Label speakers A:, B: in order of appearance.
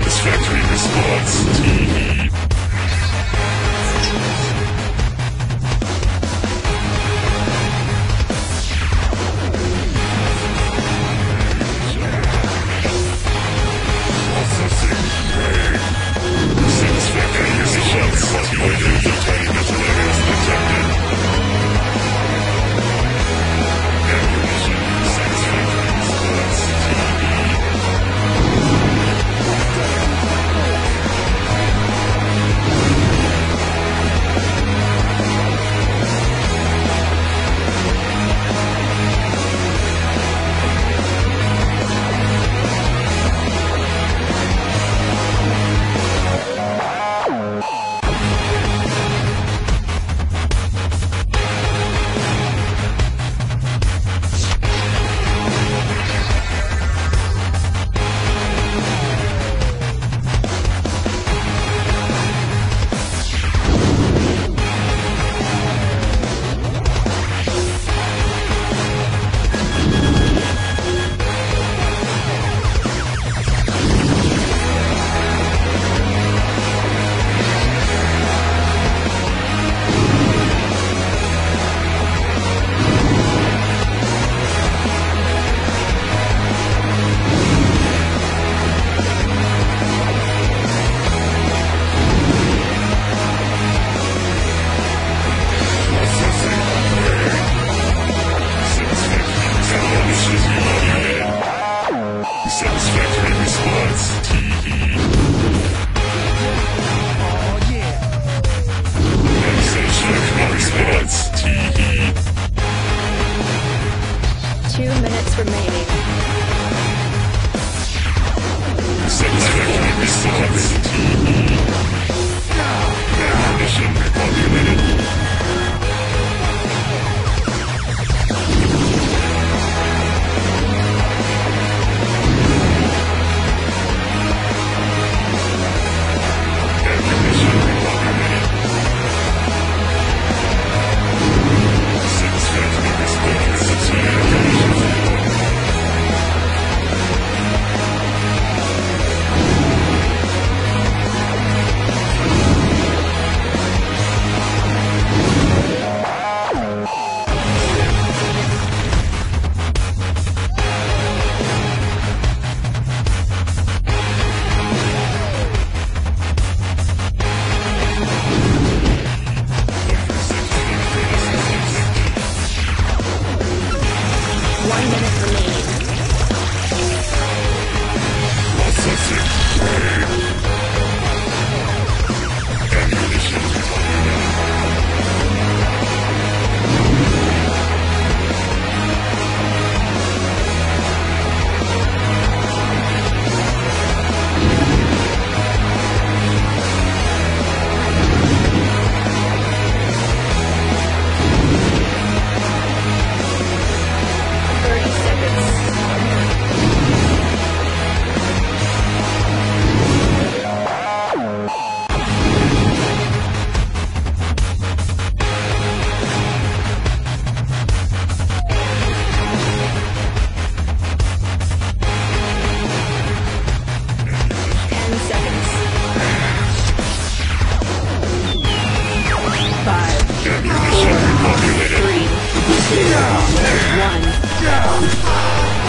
A: satisfactory response. Thank you. winding it for Three, two, one.